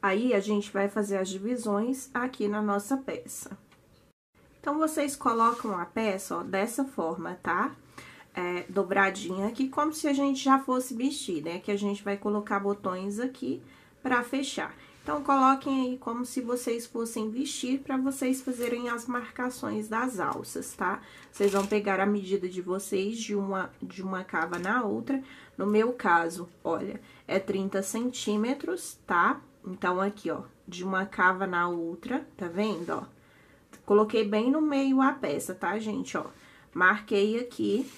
Aí, a gente vai fazer as divisões aqui na nossa peça. Então, vocês colocam a peça, ó, dessa forma, tá? É, dobradinha aqui, como se a gente já fosse vestir, né? Que a gente vai colocar botões aqui pra fechar. Então, coloquem aí como se vocês fossem vestir para vocês fazerem as marcações das alças, tá? Vocês vão pegar a medida de vocês de uma, de uma cava na outra. No meu caso, olha, é 30 centímetros, tá? Então, aqui, ó, de uma cava na outra, tá vendo, ó? Coloquei bem no meio a peça, tá, gente, ó? Marquei aqui,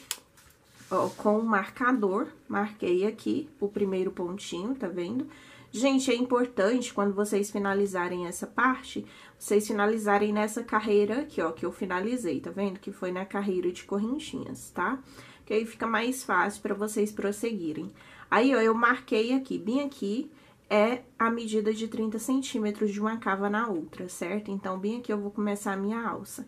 ó, com o marcador, marquei aqui o primeiro pontinho, tá vendo? Gente, é importante quando vocês finalizarem essa parte, vocês finalizarem nessa carreira aqui, ó, que eu finalizei, tá vendo? Que foi na carreira de correntinhas, tá? Que aí fica mais fácil pra vocês prosseguirem. Aí, ó, eu marquei aqui, bem aqui, é a medida de 30 centímetros de uma cava na outra, certo? Então, bem aqui eu vou começar a minha alça.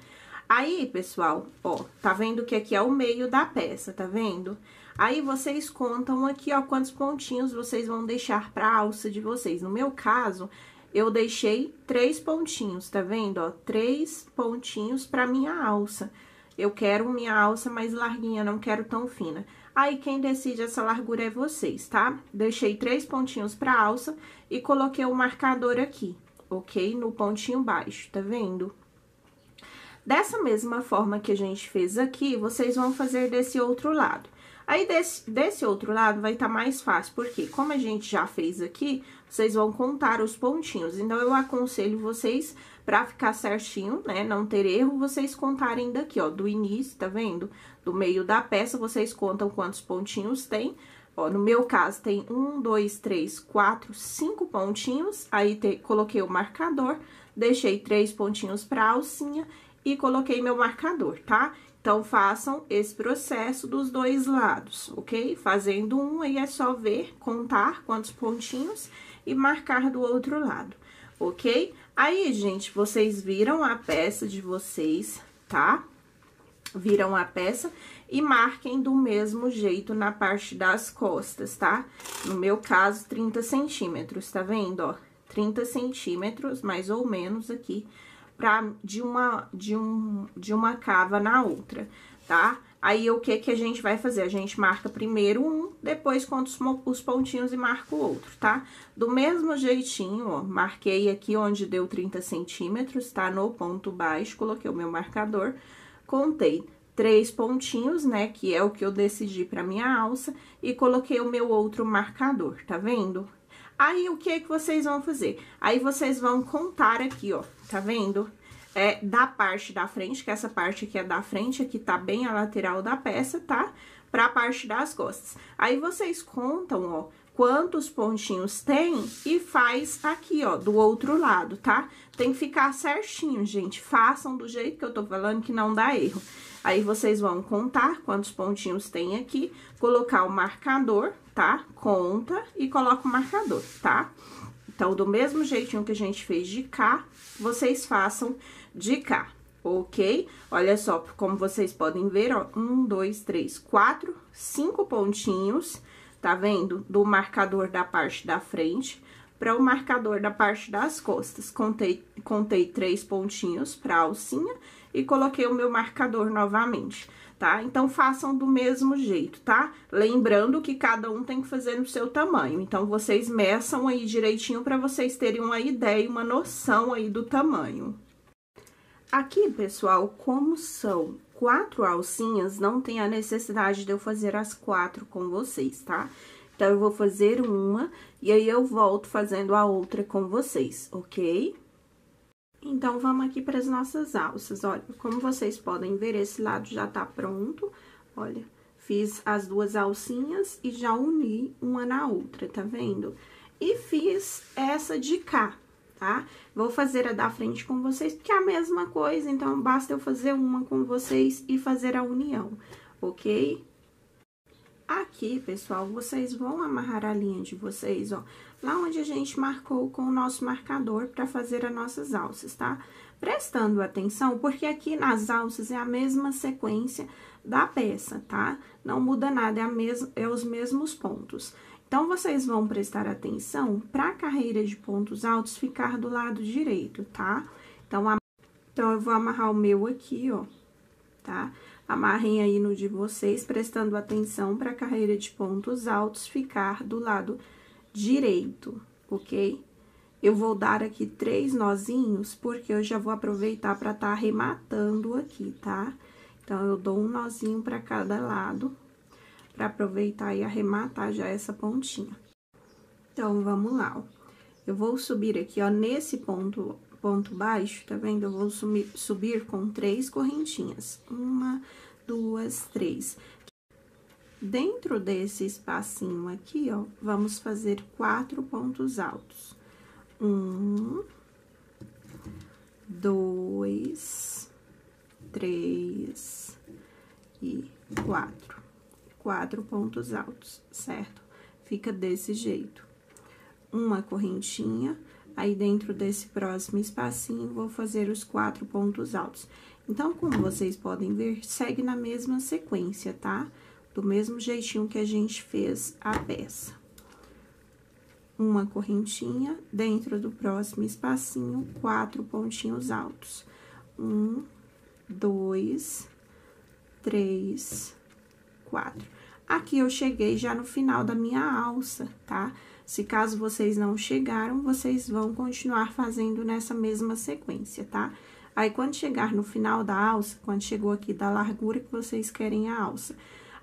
Aí, pessoal, ó, tá vendo que aqui é o meio da peça, tá vendo? Aí, vocês contam aqui, ó, quantos pontinhos vocês vão deixar pra alça de vocês. No meu caso, eu deixei três pontinhos, tá vendo, ó? Três pontinhos pra minha alça. Eu quero minha alça mais larguinha, não quero tão fina. Aí, quem decide essa largura é vocês, tá? Deixei três pontinhos pra alça e coloquei o marcador aqui, ok? No pontinho baixo, tá vendo? Dessa mesma forma que a gente fez aqui, vocês vão fazer desse outro lado. Aí, desse, desse outro lado, vai estar tá mais fácil, porque como a gente já fez aqui, vocês vão contar os pontinhos. Então, eu aconselho vocês, pra ficar certinho, né, não ter erro, vocês contarem daqui, ó, do início, tá vendo? Do meio da peça, vocês contam quantos pontinhos tem. Ó, no meu caso, tem um, dois, três, quatro, cinco pontinhos. Aí, te, coloquei o marcador, deixei três pontinhos pra alcinha e coloquei meu marcador, tá? Então, façam esse processo dos dois lados, ok? Fazendo um, aí é só ver, contar quantos pontinhos e marcar do outro lado, ok? Aí, gente, vocês viram a peça de vocês, tá? Viram a peça e marquem do mesmo jeito na parte das costas, tá? No meu caso, 30 centímetros, tá vendo, ó? 30 centímetros, mais ou menos, aqui, pra, de, uma, de, um, de uma cava na outra, tá? Aí, o que que a gente vai fazer? A gente marca primeiro um, depois conta os, os pontinhos e marca o outro, tá? Do mesmo jeitinho, ó, marquei aqui onde deu 30 centímetros, tá? No ponto baixo, coloquei o meu marcador, contei três pontinhos, né, que é o que eu decidi pra minha alça, e coloquei o meu outro marcador, tá vendo? Aí, o que que vocês vão fazer? Aí, vocês vão contar aqui, ó, tá vendo? É da parte da frente, que essa parte aqui é da frente, aqui tá bem a lateral da peça, tá? Pra parte das costas. Aí, vocês contam, ó, quantos pontinhos tem e faz aqui, ó, do outro lado, tá? Tem que ficar certinho, gente. Façam do jeito que eu tô falando que não dá erro. Aí, vocês vão contar quantos pontinhos tem aqui, colocar o marcador, tá? Conta e coloca o marcador, tá? Então, do mesmo jeitinho que a gente fez de cá, vocês façam de cá, ok? Olha só, como vocês podem ver, ó, um, dois, três, quatro, cinco pontinhos, tá vendo? Do marcador da parte da frente para o marcador da parte das costas. Contei, contei três pontinhos para alcinha e coloquei o meu marcador novamente, tá? Então, façam do mesmo jeito, tá? Lembrando que cada um tem que fazer no seu tamanho. Então, vocês meçam aí direitinho para vocês terem uma ideia, uma noção aí do tamanho. Aqui, pessoal, como são quatro alcinhas, não tem a necessidade de eu fazer as quatro com vocês, tá? Então, eu vou fazer uma e aí eu volto fazendo a outra com vocês, ok? Então, vamos aqui para as nossas alças. Olha, como vocês podem ver, esse lado já tá pronto. Olha, fiz as duas alcinhas e já uni uma na outra, tá vendo? E fiz essa de cá, tá? Vou fazer a da frente com vocês, porque é a mesma coisa, então basta eu fazer uma com vocês e fazer a união, ok? Aqui, pessoal, vocês vão amarrar a linha de vocês, ó, lá onde a gente marcou com o nosso marcador para fazer as nossas alças, tá? Prestando atenção, porque aqui nas alças é a mesma sequência da peça, tá? Não muda nada, é, a mes é os mesmos pontos. Então, vocês vão prestar atenção para a carreira de pontos altos ficar do lado direito, tá? Então, então, eu vou amarrar o meu aqui, ó, tá? Amarrem aí no de vocês, prestando atenção para a carreira de pontos altos ficar do lado direito, ok? Eu vou dar aqui três nozinhos, porque eu já vou aproveitar para estar tá arrematando aqui, tá? Então, eu dou um nozinho para cada lado, para aproveitar e arrematar já essa pontinha. Então, vamos lá, ó. Eu vou subir aqui, ó, nesse ponto, ponto baixo, tá vendo? Eu vou subir, subir com três correntinhas. Uma, duas, três. Dentro desse espacinho aqui, ó, vamos fazer quatro pontos altos. Um, dois, três e quatro quatro pontos altos, certo? Fica desse jeito. Uma correntinha, aí dentro desse próximo espacinho, vou fazer os quatro pontos altos. Então, como vocês podem ver, segue na mesma sequência, tá? Do mesmo jeitinho que a gente fez a peça. Uma correntinha, dentro do próximo espacinho, quatro pontinhos altos. Um, dois, três, quatro. Aqui eu cheguei já no final da minha alça, tá? Se caso vocês não chegaram, vocês vão continuar fazendo nessa mesma sequência, tá? Aí, quando chegar no final da alça, quando chegou aqui da largura que vocês querem a alça,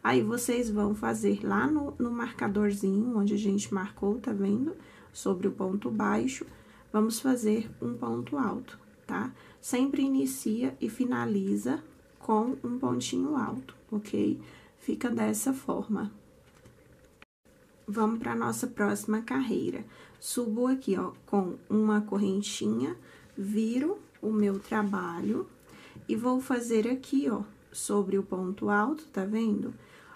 aí vocês vão fazer lá no, no marcadorzinho, onde a gente marcou, tá vendo? Sobre o ponto baixo, vamos fazer um ponto alto, tá? Sempre inicia e finaliza com um pontinho alto, ok? fica dessa forma. Vamos para nossa próxima carreira. Subo aqui, ó, com uma correntinha, viro o meu trabalho e vou fazer aqui, ó, sobre o ponto alto, tá vendo?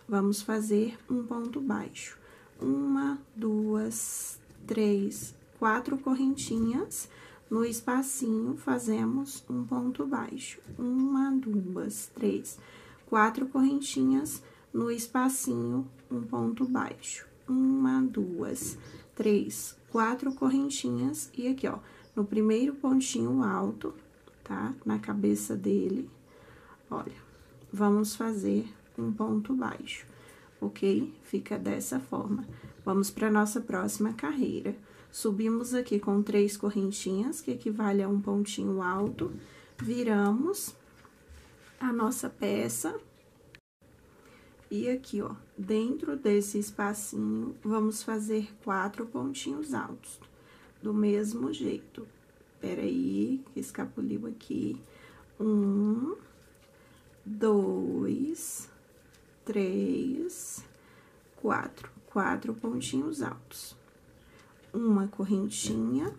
Vamos fazer um ponto baixo. Uma, duas, três, quatro correntinhas. No espacinho, fazemos um ponto baixo. Uma, duas, três, quatro correntinhas no espacinho, um ponto baixo. Uma, duas, três, quatro correntinhas e aqui, ó, no primeiro pontinho alto, tá? Na cabeça dele, olha, vamos fazer um ponto baixo, ok? Fica dessa forma. Vamos para nossa próxima carreira. Subimos aqui com três correntinhas, que equivale a um pontinho alto, viramos a nossa peça e aqui, ó, dentro desse espacinho, vamos fazer quatro pontinhos altos, do mesmo jeito. Peraí, que escapuliu aqui. Um, dois, três, quatro. Quatro pontinhos altos. Uma correntinha.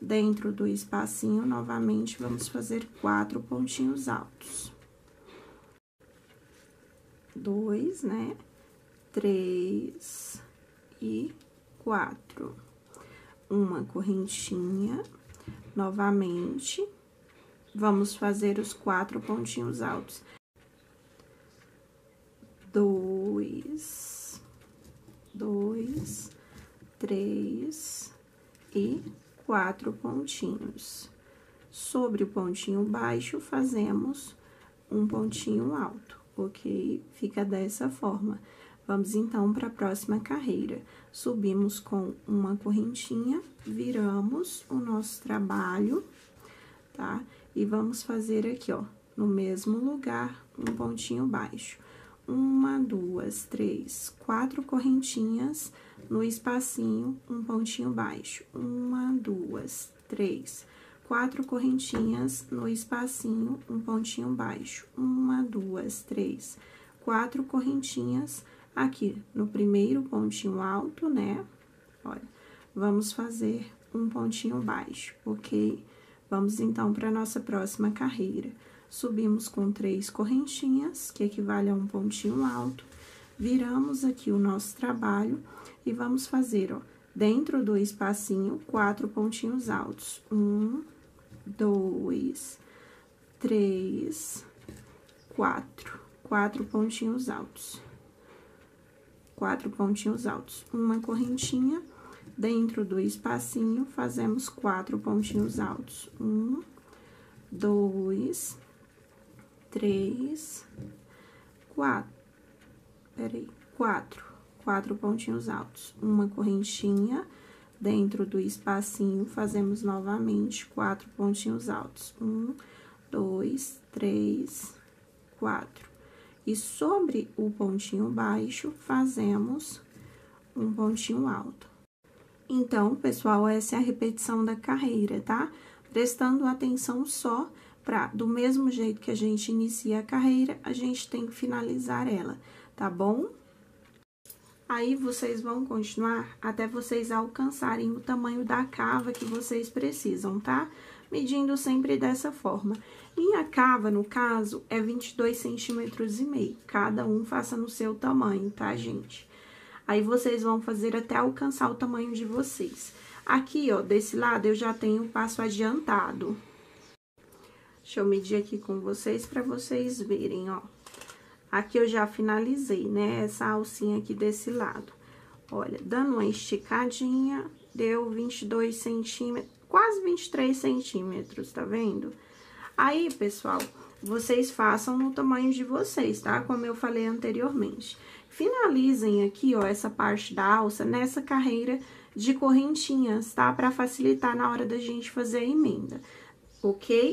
Dentro do espacinho, novamente, vamos fazer quatro pontinhos altos dois, né? Três e quatro. Uma correntinha, novamente, vamos fazer os quatro pontinhos altos. Dois, dois, três e quatro pontinhos. Sobre o pontinho baixo, fazemos um pontinho alto ok? Fica dessa forma. Vamos, então, para a próxima carreira. Subimos com uma correntinha, viramos o nosso trabalho, tá? E vamos fazer aqui, ó, no mesmo lugar, um pontinho baixo. Uma, duas, três, quatro correntinhas no espacinho, um pontinho baixo. Uma, duas, três, quatro correntinhas no espacinho, um pontinho baixo. Uma, duas, três, quatro correntinhas aqui no primeiro pontinho alto, né? Olha, vamos fazer um pontinho baixo, ok? Vamos então para nossa próxima carreira. Subimos com três correntinhas, que equivale a um pontinho alto, viramos aqui o nosso trabalho e vamos fazer, ó, dentro do espacinho, quatro pontinhos altos. Um, dois, três, quatro. Quatro pontinhos altos. quatro pontinhos altos. Uma correntinha, dentro do espacinho, fazemos quatro pontinhos altos. Um, dois, três, quatro. Peraí, quatro. Quatro pontinhos altos. Uma correntinha, dentro do espacinho, fazemos novamente quatro pontinhos altos. Um, dois, três, quatro. E sobre o pontinho baixo, fazemos um pontinho alto. Então, pessoal, essa é a repetição da carreira, tá? Prestando atenção só para, do mesmo jeito que a gente inicia a carreira, a gente tem que finalizar ela, tá bom? Aí, vocês vão continuar até vocês alcançarem o tamanho da cava que vocês precisam, tá? Medindo sempre dessa forma. Minha cava, no caso, é 22 centímetros e meio. Cada um faça no seu tamanho, tá, gente? Aí, vocês vão fazer até alcançar o tamanho de vocês. Aqui, ó, desse lado, eu já tenho o passo adiantado. Deixa eu medir aqui com vocês para vocês verem, ó. Aqui eu já finalizei, né, essa alcinha aqui desse lado. Olha, dando uma esticadinha, deu 22 centímetros, quase 23 centímetros, tá vendo? Aí, pessoal, vocês façam no tamanho de vocês, tá? Como eu falei anteriormente. Finalizem aqui, ó, essa parte da alça nessa carreira de correntinhas, tá? Pra facilitar na hora da gente fazer a emenda, ok?